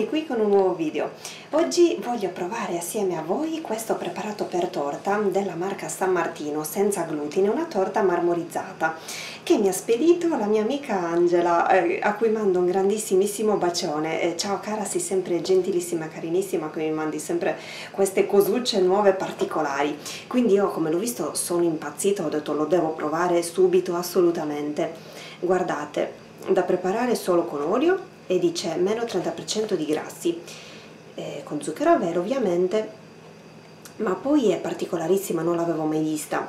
Eccomi qui con un nuovo video. Oggi voglio provare assieme a voi questo preparato per torta della marca San Martino senza glutine, una torta marmorizzata che mi ha spedito la mia amica Angela eh, a cui mando un grandissimissimo bacione. Eh, ciao cara, sei sempre gentilissima, carinissima che mi mandi sempre queste cosucce nuove particolari. Quindi io come l'ho visto sono impazzita, ho detto lo devo provare subito assolutamente. Guardate, da preparare solo con olio e dice meno 30% di grassi, eh, con zucchero a vero ovviamente, ma poi è particolarissima, non l'avevo mai vista.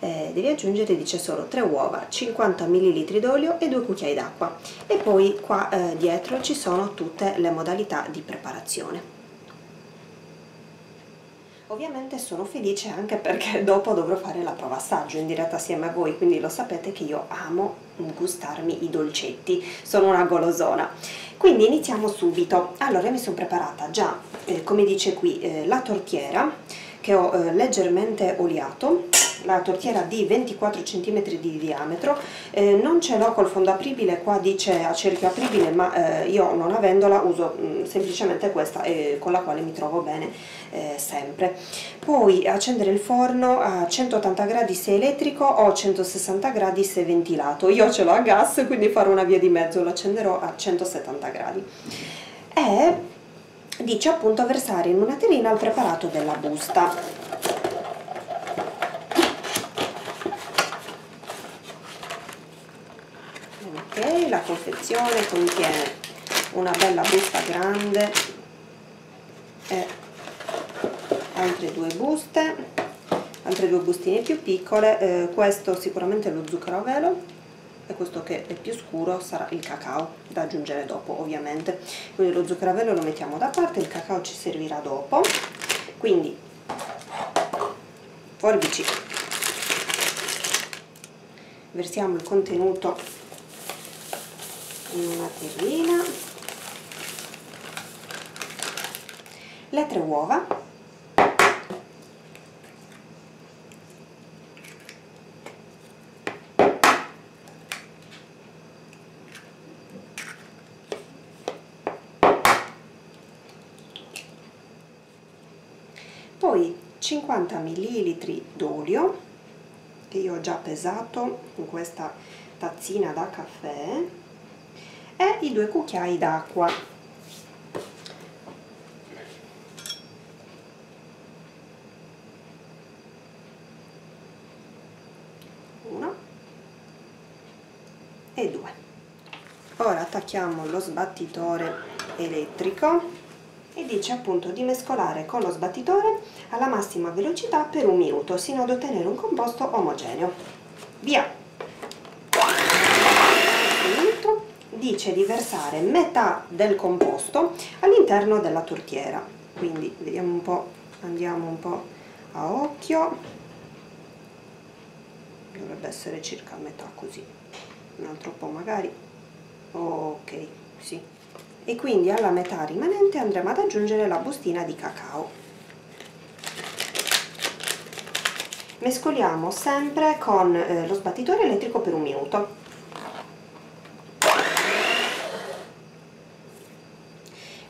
Eh, devi aggiungere, dice solo 3 uova, 50 ml d'olio e 2 cucchiai d'acqua. E poi qua eh, dietro ci sono tutte le modalità di preparazione. Ovviamente sono felice anche perché dopo dovrò fare la prova assaggio in diretta assieme a voi, quindi lo sapete che io amo gustarmi i dolcetti, sono una golosona. Quindi iniziamo subito. Allora, mi sono preparata già, eh, come dice qui, eh, la tortiera che ho eh, leggermente oliato, la tortiera di 24 cm di diametro, eh, non ce l'ho col fondo apribile, qua dice a cerchio apribile, ma eh, io non avendola uso mh, mm, semplicemente questa eh, con la quale mi trovo bene eh, sempre. Poi accendere il forno a 180 gradi se elettrico o 160 gradi se ventilato, io ce l'ho a gas quindi farò una via di mezzo, lo accenderò a 170 gradi. E dice appunto versare in una terrina il preparato della busta la confezione contiene una bella busta grande e altre due buste altre due bustine più piccole eh, questo sicuramente è lo zucchero a velo e questo che è più scuro sarà il cacao da aggiungere dopo ovviamente. Quindi lo zucchero a velo lo mettiamo da parte il cacao ci servirà dopo. Quindi forbici versiamo il contenuto una terrina le tre uova. Poi 50 ml d'olio che io ho già pesato in questa tazzina da caffè e i due cucchiai d'acqua. Uno e due. Ora attacchiamo lo sbattitore elettrico e dice appunto di mescolare con lo sbattitore alla massima velocità per un minuto sino ad ottenere un composto omogeneo. Via dice di versare metà del composto all'interno della tortiera. Quindi vediamo un po' andiamo un po' a occhio. Dovrebbe essere circa metà così. Un altro po' magari. Ok sì. E quindi alla metà rimanente andremo ad aggiungere la bustina di cacao. Mescoliamo sempre con eh, lo sbattitore elettrico per un minuto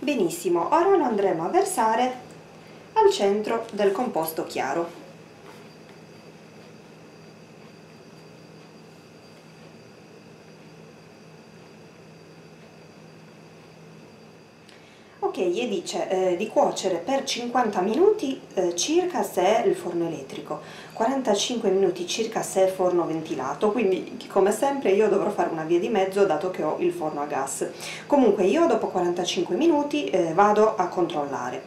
benissimo ora lo andremo a versare al centro del composto chiaro ok e dice eh, di cuocere per 50 minuti eh, circa se è il forno elettrico. 45 minuti circa se è forno ventilato. Quindi come sempre io dovrò fare una via di mezzo dato che ho il forno a gas. Comunque io dopo 45 minuti eh, vado a controllare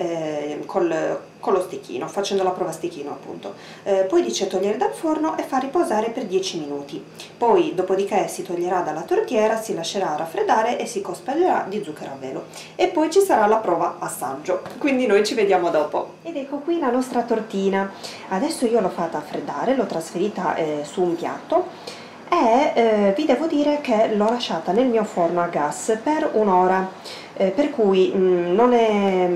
eh, col, con lo stecchino, facendo la prova stecchino appunto. Eh, poi dice togliere dal forno e far riposare per 10 minuti. Poi dopodiché si toglierà dalla tortiera, si lascerà raffreddare e si cospargerà di zucchero a velo. E poi ci sarà la prova assaggio. Quindi noi ci vediamo dopo. Ed ecco qui la nostra tortina. Adesso io l'ho fatta freddare, l'ho trasferita eh, su un piatto e eh, vi devo dire che l'ho lasciata nel mio forno a gas per un'ora eh, per cui mh, mm, non è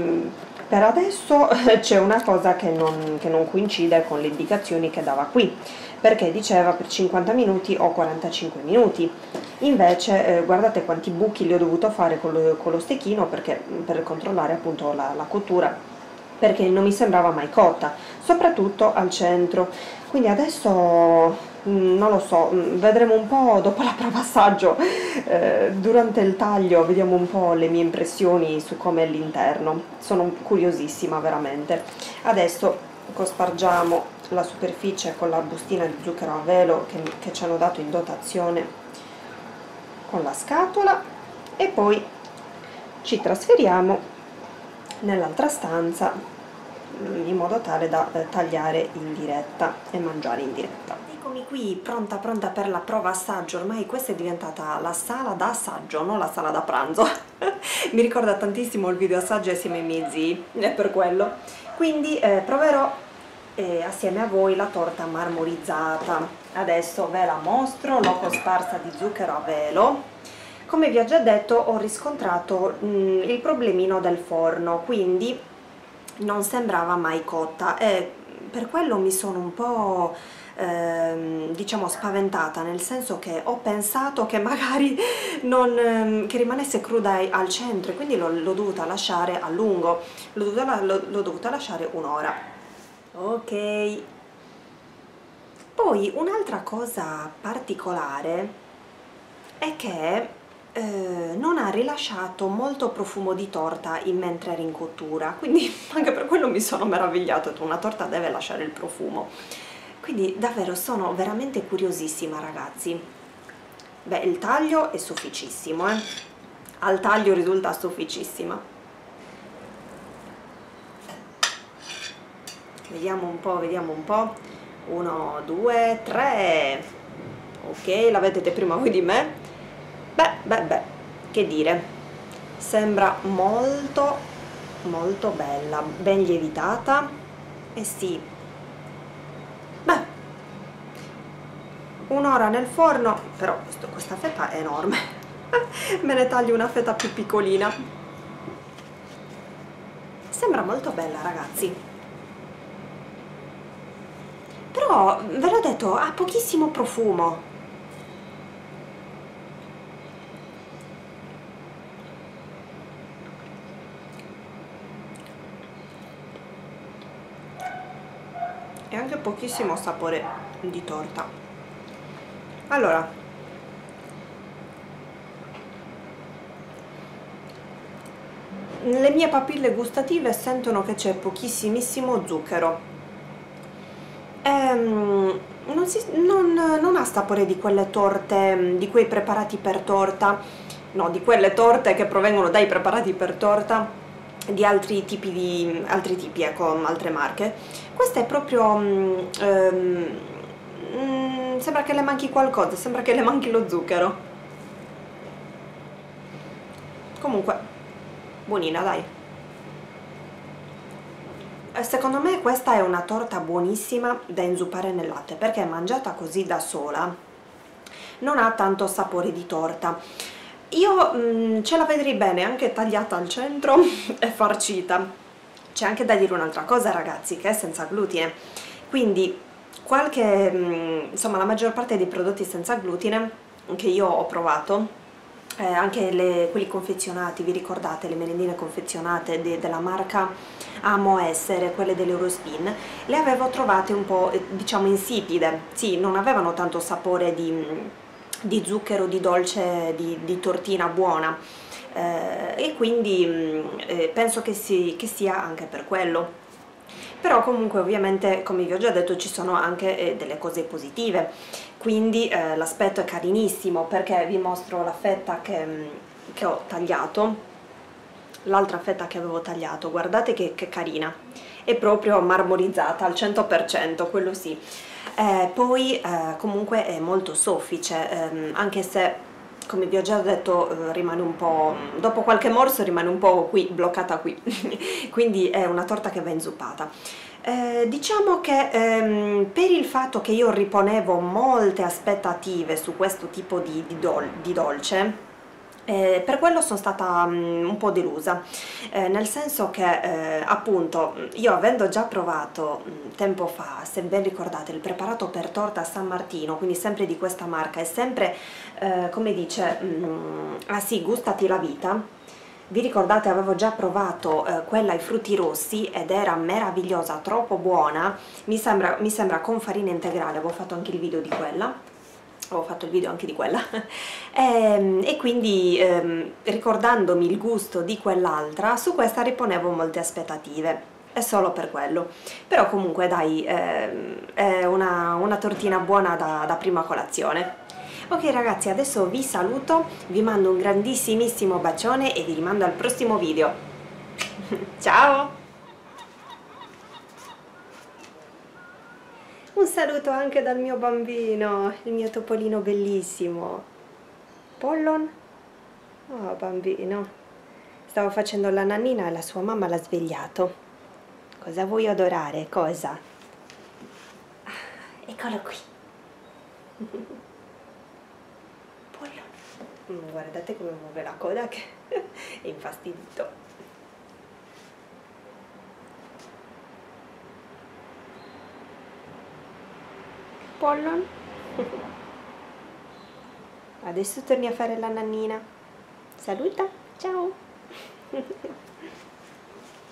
per adesso c'è una cosa che non, che non coincide con le indicazioni che dava qui perché diceva per 50 minuti o 45 minuti invece eh, guardate quanti buchi li ho dovuto fare con lo, con lo stecchino perché, per controllare appunto la, la cottura perché non mi sembrava mai cotta soprattutto al centro. Quindi adesso mm, non lo so, mm, vedremo un po' dopo la prova assaggio eh, durante il taglio vediamo un po' le mie impressioni su come è l'interno. Sono curiosissima veramente. Adesso cospargiamo la superficie con la bustina di zucchero a velo che, che ci hanno dato in dotazione con la scatola e poi ci trasferiamo nell'altra stanza mm, in modo tale da eh, tagliare in diretta e mangiare in diretta. Eccomi qui pronta pronta per la prova assaggio, ormai questa è diventata la sala da assaggio, non la sala da pranzo. Mi ricorda tantissimo il video assaggio assieme ai miei zii, è per quello. Quindi eh, proverò eh, assieme a voi la torta marmorizzata. Adesso ve la mostro, l'ho cosparsa di zucchero a velo come vi ho già detto ho riscontrato mh, mm, il problemino del forno quindi non sembrava mai cotta e per quello mi sono un po' ehm, diciamo spaventata nel senso che ho pensato che magari non, ehm, che rimanesse cruda al centro e quindi l'ho dovuta lasciare a lungo. L'ho dovuta, dovuta lasciare un'ora. Ok. Poi un'altra cosa particolare è che eh, non ha rilasciato molto profumo di torta in mentre era in cottura quindi anche per quello mi sono meravigliato una torta deve lasciare il profumo quindi davvero sono veramente curiosissima ragazzi. Beh il taglio è sufficissimo eh? al taglio risulta sufficissima vediamo un po' vediamo un po' 1 2 3 ok la vedete prima voi di me? Beh beh beh che dire. Sembra molto molto bella ben lievitata. E eh sì un'ora nel forno però questo, questa fetta è enorme. Me ne taglio una fetta più piccolina. Sembra molto bella ragazzi. Però ve l'ho detto ha pochissimo profumo. E anche pochissimo sapore di torta allora. Le mie papille gustative sentono che c'è pochissimissimo zucchero. Ehm, non, si, non, non, ha sapore di quelle torte, di quei preparati per torta. No, di quelle torte che provengono dai preparati per torta di altri tipi di altri tipi, ecco, altre marche. Questa è proprio um, um, sembra che le manchi qualcosa, sembra che le manchi lo zucchero. Comunque, buonina, dai. Secondo me questa è una torta buonissima da inzuppare nel latte, perché mangiata così da sola non ha tanto sapore di torta io mm, ce la vedrei bene anche tagliata al centro e farcita. C'è anche da dire un'altra cosa ragazzi, che è senza glutine. Quindi qualche, mm, insomma la maggior parte dei prodotti senza glutine che io ho provato eh, anche le, quelli confezionati, vi ricordate le merendine confezionate de, della marca Amo Essere, quelle dell'Eurospin, le avevo trovate un po' eh, diciamo insipide, sì, non avevano tanto sapore di mm, di zucchero, di dolce, di, di tortina buona. Eh, e quindi mm, eh, penso che, si, che sia anche per quello però comunque ovviamente come vi ho già detto ci sono anche eh, delle cose positive. Quindi eh, l'aspetto è carinissimo perché vi mostro la fetta che, mm, che ho tagliato. L'altra fetta che avevo tagliato guardate che, che carina. È proprio marmorizzata al 100% quello sì. Eh, poi eh, comunque è molto soffice ehm, anche se come vi ho già detto eh, rimane un po' dopo qualche morso rimane un po' qui bloccata qui. Quindi è una torta che va inzuppata. Eh, diciamo che ehm, per il fatto che io riponevo molte aspettative su questo tipo di, di, dol di dolce Eh, per quello sono stata um, un po' delusa, eh, nel senso che eh, appunto io avendo già provato um, tempo fa, se ben ricordate, il preparato per torta San Martino, quindi sempre di questa marca, è sempre, eh, come dice, um, ah sì, gustati la vita, vi ricordate avevo già provato eh, quella ai frutti rossi ed era meravigliosa, troppo buona, mi sembra, mi sembra con farina integrale, avevo fatto anche il video di quella, avevo fatto il video anche di quella. E, ehm, e quindi ehm, ricordandomi il gusto di quell'altra su questa riponevo molte aspettative. È solo per quello. Però comunque dai ehm, è una, una, tortina buona da, da prima colazione. Ok ragazzi adesso vi saluto vi mando un grandissimissimo bacione e vi rimando al prossimo video. Ciao Un saluto anche dal mio bambino, il mio topolino bellissimo. Pollon? Oh, bambino. Stavo facendo la nannina e la sua mamma l'ha svegliato. Cosa vuoi adorare? Cosa? Ah, eccolo qui. Pollon. Mm, guardate come muove la coda che è infastidito. Pollon? Adesso torni a fare la nannina. Saluta, ciao!